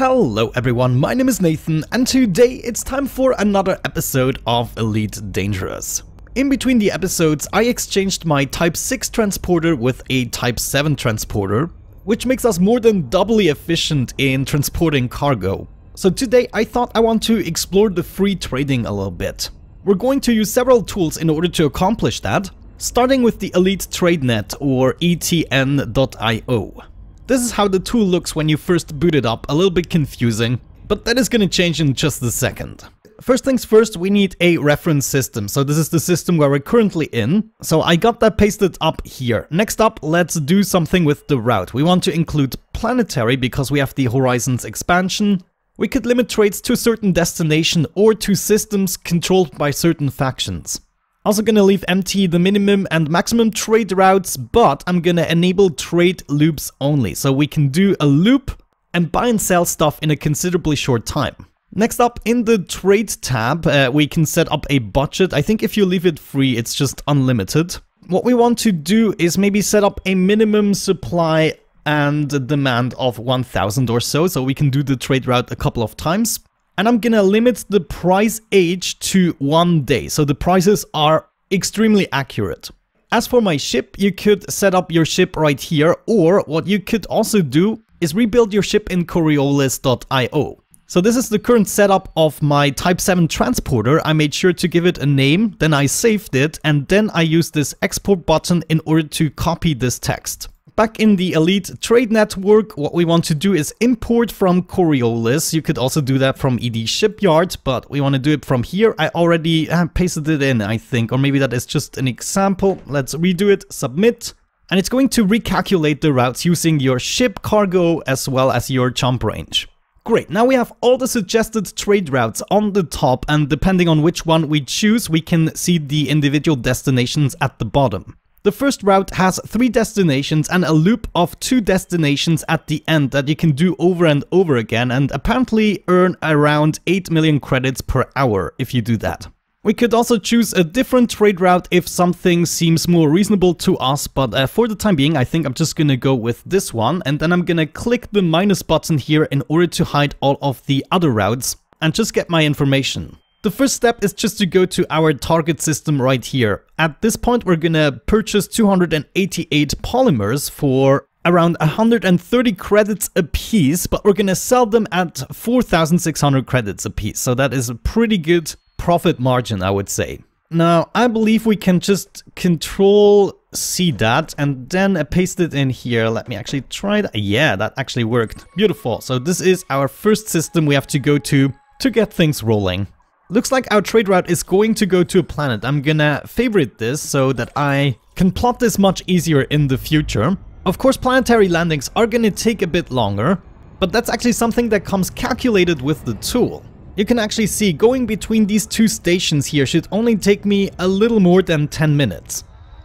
Hello everyone, my name is Nathan and today it's time for another episode of Elite Dangerous. In between the episodes I exchanged my Type 6 transporter with a Type 7 transporter, which makes us more than doubly efficient in transporting cargo. So today I thought I want to explore the free trading a little bit. We're going to use several tools in order to accomplish that, starting with the Elite TradeNet or ETN.io. This is how the tool looks when you first boot it up, a little bit confusing, but that is gonna change in just a second. First things first, we need a reference system. So this is the system where we're currently in. So I got that pasted up here. Next up, let's do something with the route. We want to include planetary because we have the Horizons expansion. We could limit trades to a certain destination or to systems controlled by certain factions. Also gonna leave empty the minimum and maximum trade routes, but I'm gonna enable trade loops only, so we can do a loop and buy and sell stuff in a considerably short time. Next up, in the trade tab, uh, we can set up a budget. I think if you leave it free, it's just unlimited. What we want to do is maybe set up a minimum supply and demand of 1000 or so, so we can do the trade route a couple of times and I'm gonna limit the price age to one day, so the prices are extremely accurate. As for my ship, you could set up your ship right here, or what you could also do is rebuild your ship in Coriolis.io. So this is the current setup of my Type 7 transporter. I made sure to give it a name, then I saved it, and then I used this export button in order to copy this text. Back in the Elite Trade Network, what we want to do is import from Coriolis. You could also do that from ED Shipyard, but we want to do it from here. I already uh, pasted it in, I think, or maybe that is just an example. Let's redo it, submit. And it's going to recalculate the routes using your ship cargo as well as your jump range. Great, now we have all the suggested trade routes on the top and depending on which one we choose, we can see the individual destinations at the bottom. The first route has three destinations and a loop of two destinations at the end that you can do over and over again and apparently earn around 8 million credits per hour if you do that. We could also choose a different trade route if something seems more reasonable to us, but uh, for the time being I think I'm just gonna go with this one and then I'm gonna click the minus button here in order to hide all of the other routes and just get my information. The first step is just to go to our target system right here. At this point, we're gonna purchase 288 polymers for around 130 credits a piece, but we're gonna sell them at 4,600 credits a piece. So that is a pretty good profit margin, I would say. Now, I believe we can just control C that and then paste it in here. Let me actually try that. Yeah, that actually worked. Beautiful. So this is our first system we have to go to to get things rolling. Looks like our trade route is going to go to a planet. I'm gonna favorite this so that I can plot this much easier in the future. Of course, planetary landings are gonna take a bit longer, but that's actually something that comes calculated with the tool. You can actually see going between these two stations here should only take me a little more than 10 minutes.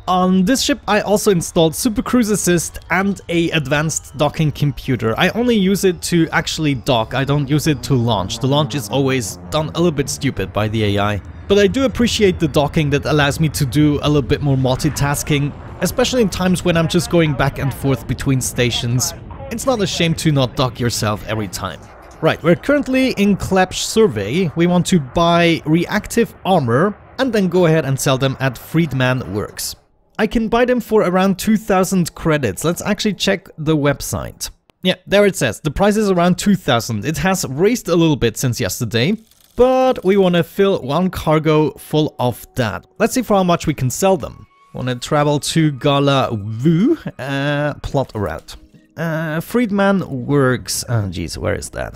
On this ship I also installed Super Cruise Assist and a advanced docking computer. I only use it to actually dock, I don't use it to launch. The launch is always done a little bit stupid by the AI. But I do appreciate the docking that allows me to do a little bit more multitasking, especially in times when I'm just going back and forth between stations. It's not a shame to not dock yourself every time. Right, we're currently in Klepsch Survey. We want to buy reactive armor and then go ahead and sell them at Freedman Works. I can buy them for around 2000 credits. Let's actually check the website. Yeah, there it says. The price is around 2000. It has raised a little bit since yesterday, but we want to fill one cargo full of that. Let's see for how much we can sell them. Want to travel to Gala Vu, uh, plot a route. Uh, Freedman works. Oh, geez, where is that?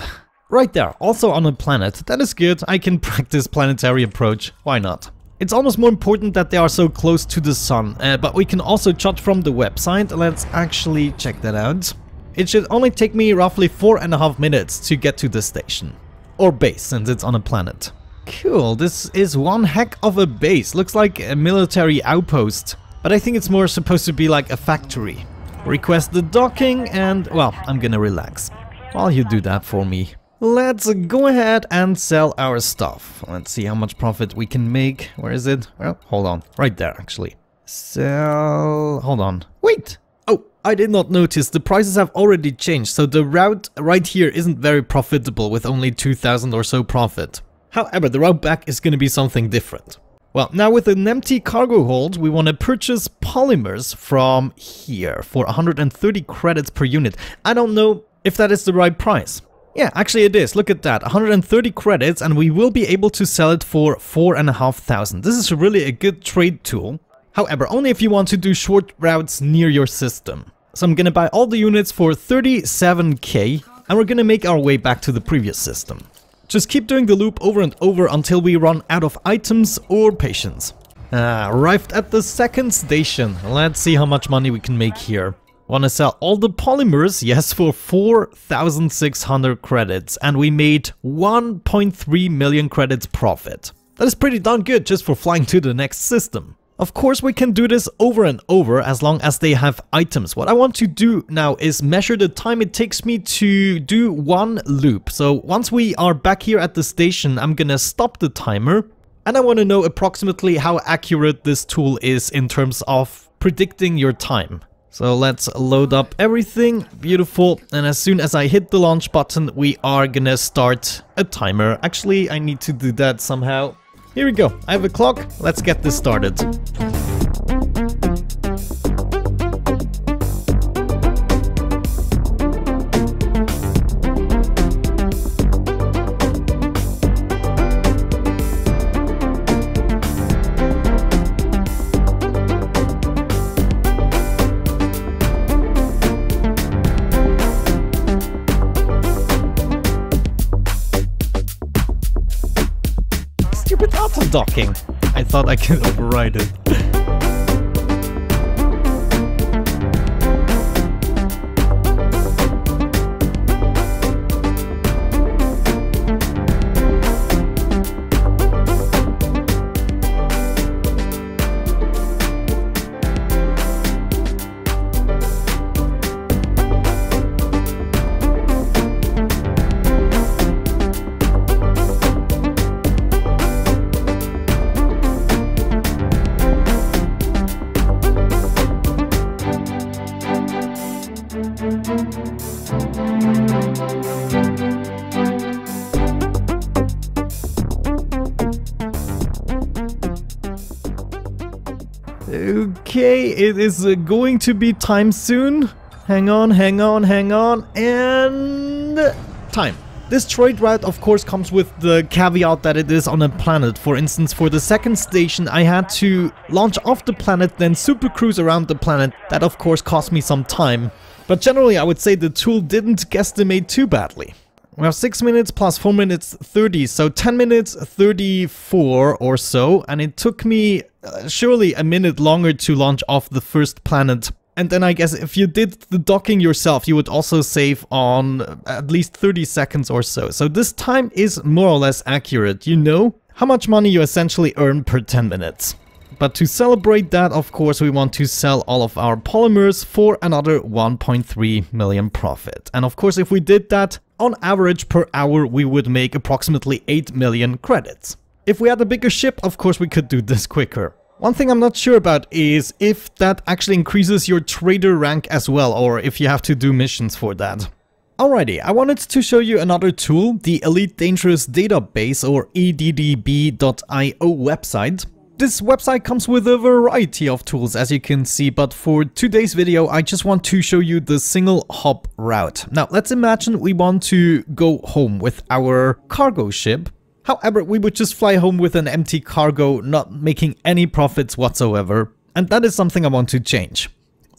Right there, also on a planet. That is good. I can practice planetary approach. Why not? It's almost more important that they are so close to the sun, uh, but we can also judge from the website. Let's actually check that out. It should only take me roughly four and a half minutes to get to the station. Or base, since it's on a planet. Cool, this is one heck of a base. Looks like a military outpost. But I think it's more supposed to be like a factory. Request the docking and, well, I'm gonna relax. While you do that for me. Let's go ahead and sell our stuff. Let's see how much profit we can make. Where is it? Well, hold on. Right there, actually. Sell... Hold on. Wait! Oh, I did not notice the prices have already changed, so the route right here isn't very profitable with only 2000 or so profit. However, the route back is going to be something different. Well, now with an empty cargo hold, we want to purchase polymers from here for 130 credits per unit. I don't know if that is the right price. Yeah, actually it is. Look at that. 130 credits and we will be able to sell it for 4,500. This is really a good trade tool. However, only if you want to do short routes near your system. So I'm gonna buy all the units for 37k and we're gonna make our way back to the previous system. Just keep doing the loop over and over until we run out of items or patience. Ah, arrived at the second station. Let's see how much money we can make here. Wanna sell all the polymers? Yes, for 4,600 credits. And we made 1.3 million credits profit. That is pretty darn good just for flying to the next system. Of course, we can do this over and over as long as they have items. What I want to do now is measure the time it takes me to do one loop. So once we are back here at the station, I'm gonna stop the timer. And I want to know approximately how accurate this tool is in terms of predicting your time. So let's load up everything, beautiful, and as soon as I hit the launch button, we are gonna start a timer. Actually, I need to do that somehow. Here we go. I have a clock. Let's get this started. Docking. I thought I could override it. It is going to be time soon. Hang on, hang on, hang on, and... Time. This trade route of course comes with the caveat that it is on a planet. For instance, for the second station I had to launch off the planet then super cruise around the planet. That of course cost me some time. But generally I would say the tool didn't guesstimate too badly. We have 6 minutes plus 4 minutes 30, so 10 minutes 34 or so, and it took me uh, surely a minute longer to launch off the first planet. And then I guess if you did the docking yourself, you would also save on at least 30 seconds or so. So this time is more or less accurate, you know how much money you essentially earn per 10 minutes. But to celebrate that, of course, we want to sell all of our polymers for another 1.3 million profit. And of course, if we did that, on average per hour, we would make approximately 8 million credits. If we had a bigger ship, of course, we could do this quicker. One thing I'm not sure about is if that actually increases your trader rank as well, or if you have to do missions for that. Alrighty, I wanted to show you another tool, the Elite Dangerous Database or EDDB.io website. This website comes with a variety of tools as you can see, but for today's video I just want to show you the single hop route. Now let's imagine we want to go home with our cargo ship. However, we would just fly home with an empty cargo, not making any profits whatsoever. And that is something I want to change.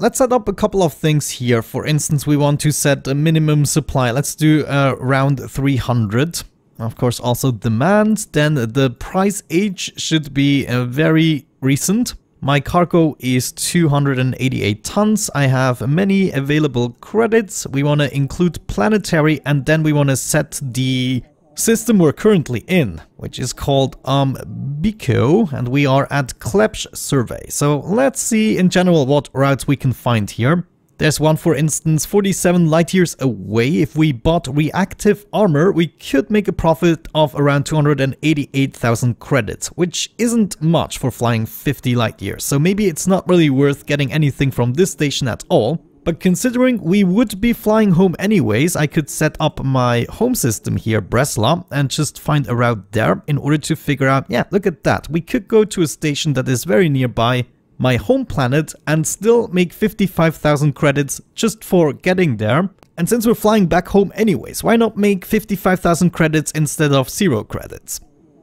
Let's set up a couple of things here. For instance, we want to set a minimum supply. Let's do uh, around 300 of course also demand, then the price age should be uh, very recent. My cargo is 288 tons. I have many available credits. We want to include planetary and then we want to set the system we're currently in, which is called um, Bico, and we are at Klepsch Survey. So let's see in general what routes we can find here. There's one, for instance, 47 light years away. If we bought reactive armor, we could make a profit of around 288,000 credits, which isn't much for flying 50 light years. So maybe it's not really worth getting anything from this station at all. But considering we would be flying home anyways, I could set up my home system here, Bresla, and just find a route there in order to figure out, yeah, look at that. We could go to a station that is very nearby, my home planet, and still make 55,000 credits just for getting there. And since we're flying back home anyways, why not make 55,000 credits instead of zero credits?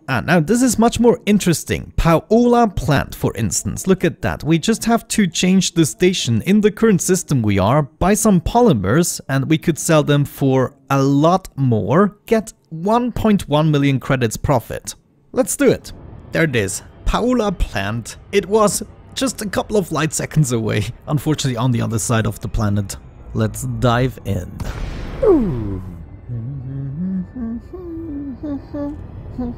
Ah, now this is much more interesting. Paola plant, for instance. Look at that. We just have to change the station in the current system we are, buy some polymers, and we could sell them for a lot more, get 1.1 million credits profit. Let's do it. There it is. Paola plant. It was just a couple of light seconds away, unfortunately on the other side of the planet. Let's dive in. Ooh. Here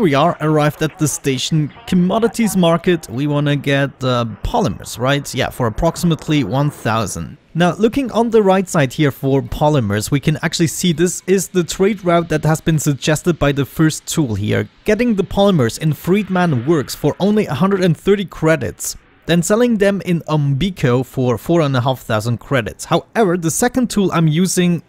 we are, arrived at the station commodities market. We want to get uh, polymers, right? Yeah, for approximately 1000. Now, looking on the right side here for polymers, we can actually see this is the trade route that has been suggested by the first tool here. Getting the polymers in Friedman Works for only 130 credits then selling them in Umbico for 4,500 credits. However, the second tool I'm using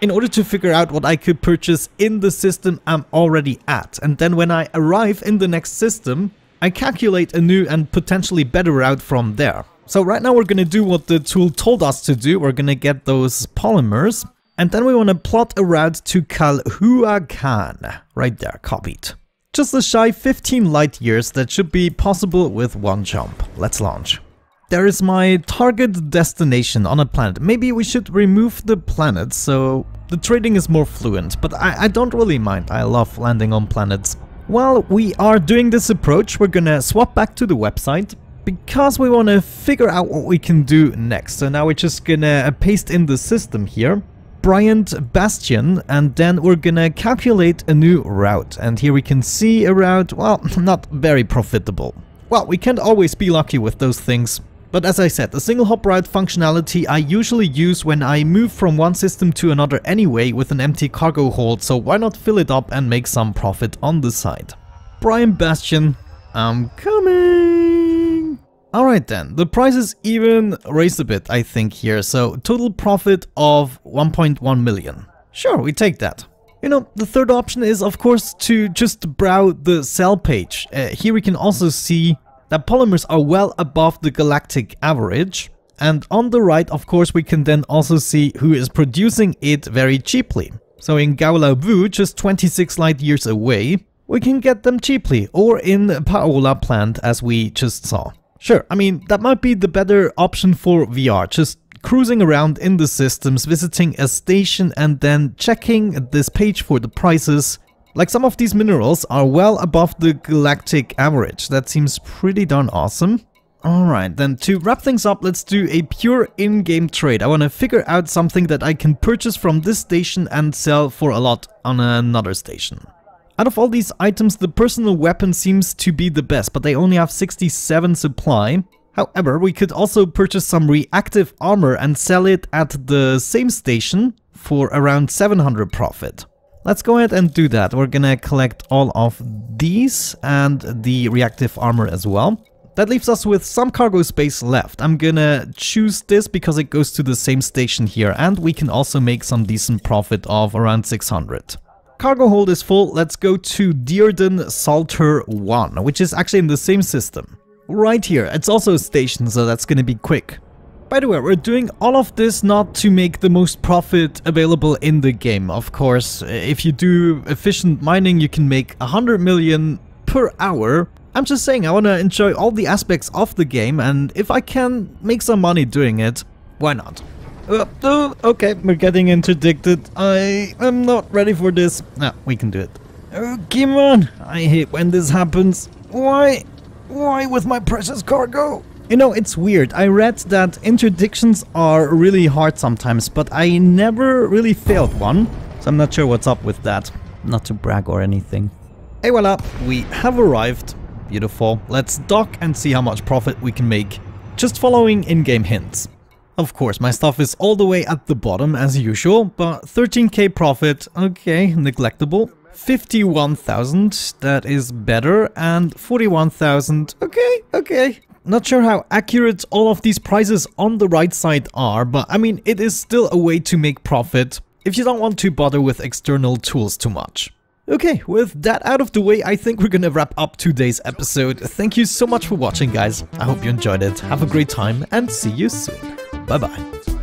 in order to figure out what I could purchase in the system I'm already at. And then when I arrive in the next system, I calculate a new and potentially better route from there. So right now we're gonna do what the tool told us to do. We're gonna get those polymers. And then we want to plot a route to Calhuacan. Right there, copied. Just a shy 15 light years that should be possible with one jump. Let's launch. There is my target destination on a planet. Maybe we should remove the planet so the trading is more fluent, but I, I don't really mind. I love landing on planets. While we are doing this approach, we're gonna swap back to the website because we want to figure out what we can do next. So now we're just gonna uh, paste in the system here. Bryant Bastion and then we're gonna calculate a new route and here we can see a route, well, not very profitable. Well, we can't always be lucky with those things. But as I said, the single hop route functionality I usually use when I move from one system to another anyway with an empty cargo hold, so why not fill it up and make some profit on the side. Bryant Bastion, I'm coming! Alright then, the price is even raised a bit I think here, so total profit of 1.1 million. Sure, we take that. You know, the third option is of course to just browse the sell page. Uh, here we can also see that polymers are well above the galactic average. And on the right, of course, we can then also see who is producing it very cheaply. So in Gaula Vu, just 26 light years away, we can get them cheaply, or in Paola plant as we just saw. Sure, I mean, that might be the better option for VR, just cruising around in the systems, visiting a station and then checking this page for the prices. Like some of these minerals are well above the galactic average, that seems pretty darn awesome. Alright, then to wrap things up, let's do a pure in-game trade. I want to figure out something that I can purchase from this station and sell for a lot on another station. Out of all these items, the personal weapon seems to be the best, but they only have 67 supply. However, we could also purchase some reactive armor and sell it at the same station for around 700 profit. Let's go ahead and do that. We're gonna collect all of these and the reactive armor as well. That leaves us with some cargo space left. I'm gonna choose this because it goes to the same station here and we can also make some decent profit of around 600. Cargo hold is full, let's go to Dearden Salter 1, which is actually in the same system. Right here, it's also a station, so that's gonna be quick. By the way, we're doing all of this not to make the most profit available in the game. Of course, if you do efficient mining, you can make 100 million per hour. I'm just saying, I want to enjoy all the aspects of the game, and if I can make some money doing it, why not? Uh, uh, okay, we're getting interdicted. I am not ready for this. Ah, we can do it. Oh, come on! I hate when this happens. Why? Why with my precious cargo? You know, it's weird. I read that interdictions are really hard sometimes, but I never really failed one. So I'm not sure what's up with that. Not to brag or anything. Hey, voila! We have arrived. Beautiful. Let's dock and see how much profit we can make. Just following in-game hints. Of course, my stuff is all the way at the bottom as usual, but 13k profit, okay, neglectable. 51,000, that is better, and 41,000, okay, okay. Not sure how accurate all of these prices on the right side are, but I mean, it is still a way to make profit if you don't want to bother with external tools too much. Okay, with that out of the way, I think we're gonna wrap up today's episode. Thank you so much for watching, guys. I hope you enjoyed it. Have a great time and see you soon. Bye bye.